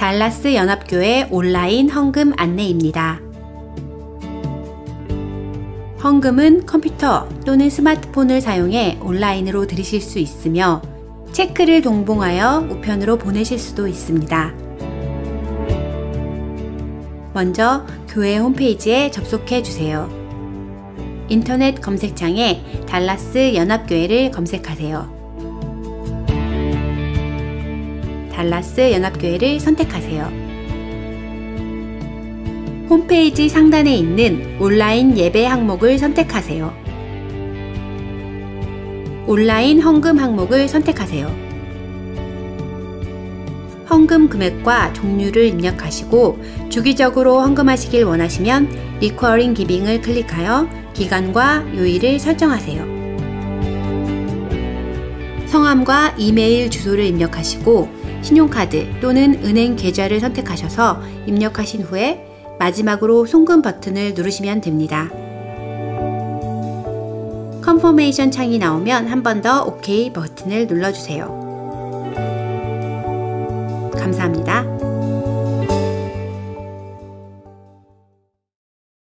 달라스 연합교회 온라인 헌금 안내입니다. 헌금은 컴퓨터 또는 스마트폰을 사용해 온라인으로 드리실 수 있으며 체크를 동봉하여 우편으로 보내실 수도 있습니다. 먼저 교회 홈페이지에 접속해 주세요. 인터넷 검색창에 달라스 연합교회를 검색하세요. 달라스 연합교회를 선택하세요. 홈페이지 상단에 있는 온라인 예배 항목을 선택하세요. 온라인 헌금 항목을 선택하세요. 헌금 금액과 종류를 입력하시고 주기적으로 헌금하시길 원하시면 리쿼링 기빙을 클릭하여 기간과 요일을 설정하세요. 성함과 이메일 주소를 입력하시고 신용카드 또는 은행 계좌를 선택하셔서 입력하신 후에 마지막으로 송금 버튼을 누르시면 됩니다. confirmation 창이 나오면 한 번 더 OK 버튼을 눌러주세요. 감사합니다.